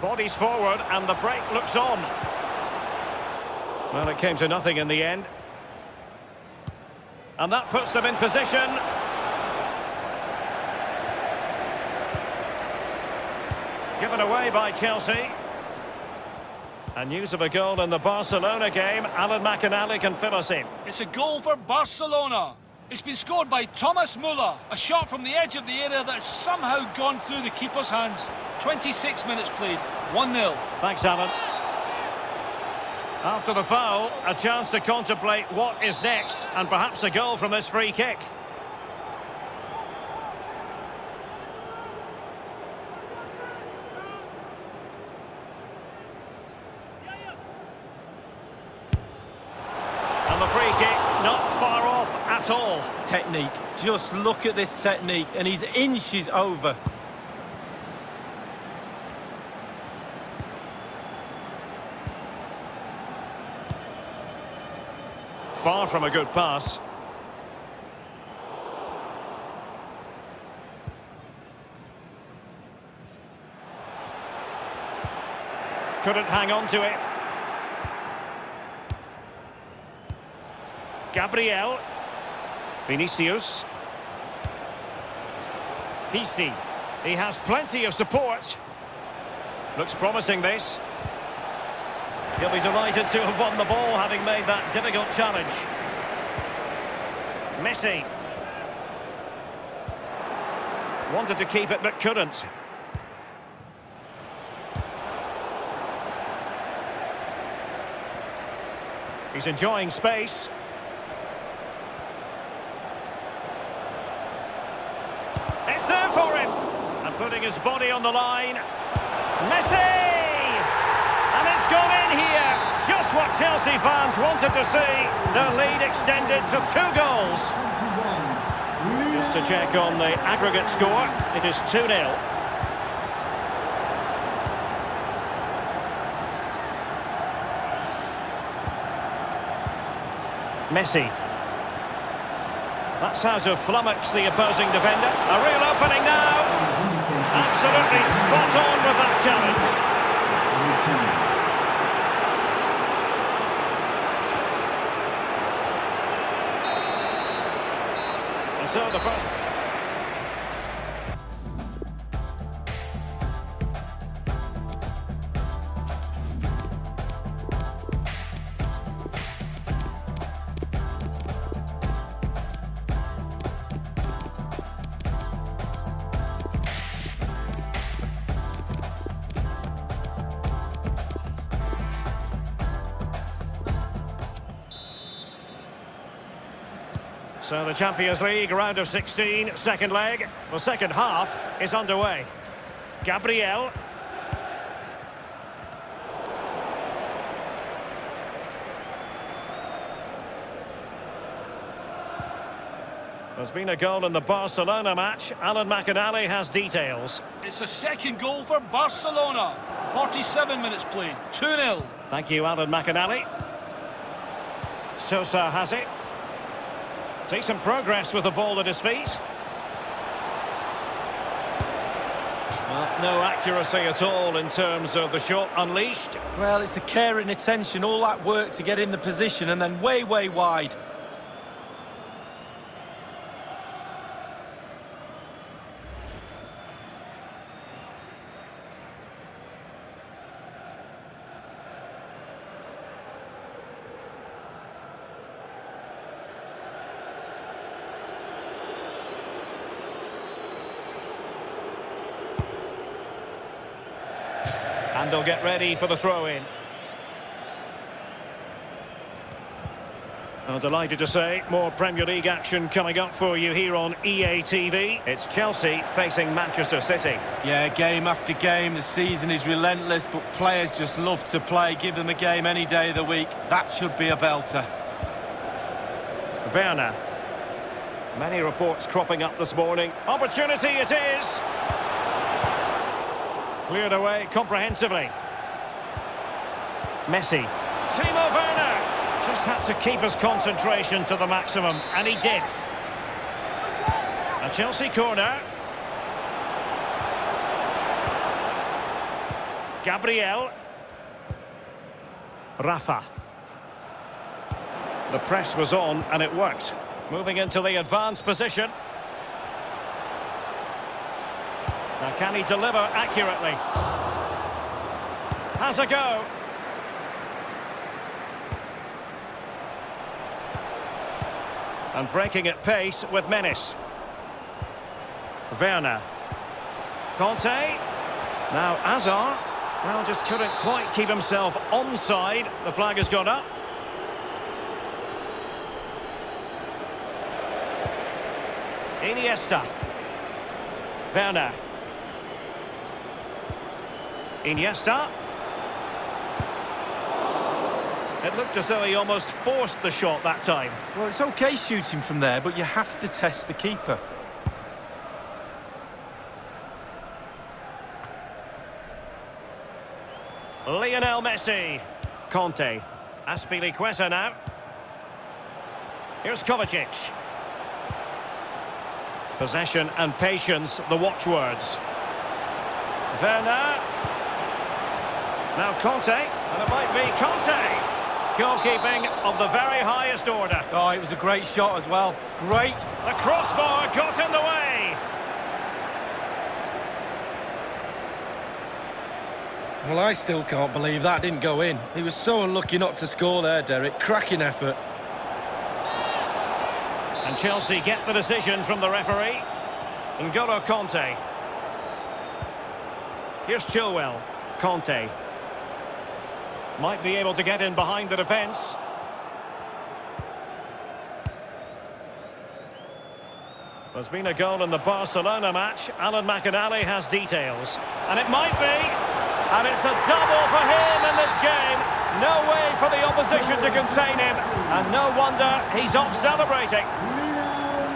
Bodies forward and the break looks on. Well, it came to nothing in the end. And that puts them in position. Given away by Chelsea. And news of a goal in the Barcelona game. Alan McInally can fill us in. It's a goal for Barcelona. It's been scored by Thomas Muller. A shot from the edge of the area that has somehow gone through the keeper's hands. 26 minutes played. 1-0. Thanks, Alan. After the foul, a chance to contemplate what is next, and perhaps a goal from this free kick. And the free kick not far at all. Technique. Just look at this technique, and he's inches over. Far from a good pass. Couldn't hang on to it. Gabriel. Vinicius. Pisi. He has plenty of support. Looks promising this. He'll be delighted to have won the ball, having made that difficult challenge. Messi. Wanted to keep it, but couldn't. He's enjoying space. It's there for him. And putting his body on the line. Messi! And it's gone in here. Just what Chelsea fans wanted to see. Their lead extended to two goals. Just to check on the aggregate score, it is 2-0. Messi. That's how to flummox the opposing defender. A real opening now. Absolutely spot on with that challenge. And so the first... So the Champions League round of 16, second leg. The second half is underway. Gabriel. There's been a goal in the Barcelona match. Alan McInally has details. It's a second goal for Barcelona. 47 minutes played. 2-0. Thank you, Alan McInally. Sosa has it. Decent progress with the ball at his feet. Well, no accuracy at all in terms of the shot unleashed. Well, it's the care and attention, all that work to get in the position, and then way, way wide. And they'll get ready for the throw-in. I'm delighted to say more Premier League action coming up for you here on EA TV. It's Chelsea facing Manchester City. Yeah, game after game, the season is relentless, but players just love to play. Give them a game any day of the week. That should be a belter. Werner. Many reports cropping up this morning. Opportunity it is. Cleared away comprehensively. Messi. Timo Werner just had to keep his concentration to the maximum, and he did. A Chelsea corner. Gabriel. Rafa. The press was on, and it worked. Moving into the advanced position. Now can he deliver accurately? Has a go. And breaking at pace with menace. Werner. Kanté. Now Hazard. Well, just couldn't quite keep himself onside. The flag has gone up. Iniesta. Werner. Iniesta. It looked as though he almost forced the shot that time. Well, it's okay shooting from there, but you have to test the keeper. Lionel Messi. Kanté. Azpilicueta now. Here's Kovacic. Possession and patience, the watchwords. Werner. Now Kanté, and it might be Kanté. Goalkeeping of the very highest order. Oh, it was a great shot as well. Great. The crossbar got in the way. Well, I still can't believe that didn't go in. He was so unlucky not to score there, Derek. Cracking effort. And Chelsea get the decision from the referee. N'Golo Kanté. Here's Chilwell. Kanté. Might be able to get in behind the defence. There's been a goal in the Barcelona match. Alan McInally has details. And it might be. And it's a double for him in this game. No way for the opposition to contain him. And no wonder he's off celebrating.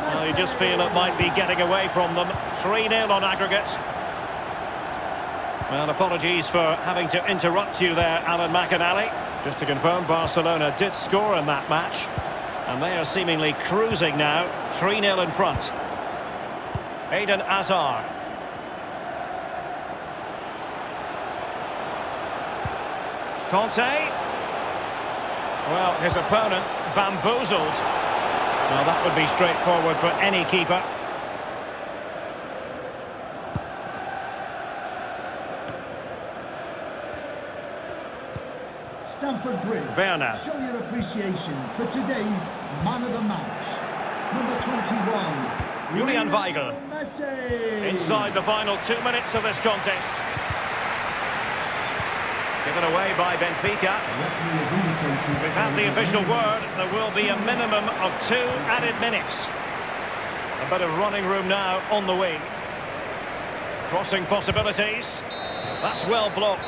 Well, you just feel it might be getting away from them. 3-0 on aggregate. Well, apologies for having to interrupt you there, Alan McInally. Just to confirm, Barcelona did score in that match. And they are seemingly cruising now. 3-0 in front. Eden Hazard. Kanté. Well, his opponent bamboozled. Well, that would be straightforward for any keeper. Stamford Bridge. Werner. Show your appreciation for today's man of the match. Number 21. Julian Weigl. Messi. Inside the final two minutes of this contest. Given away by Benfica. We've had the official word. There will be a minimum of two added minutes. A bit of running room now on the wing. Crossing possibilities. That's well blocked.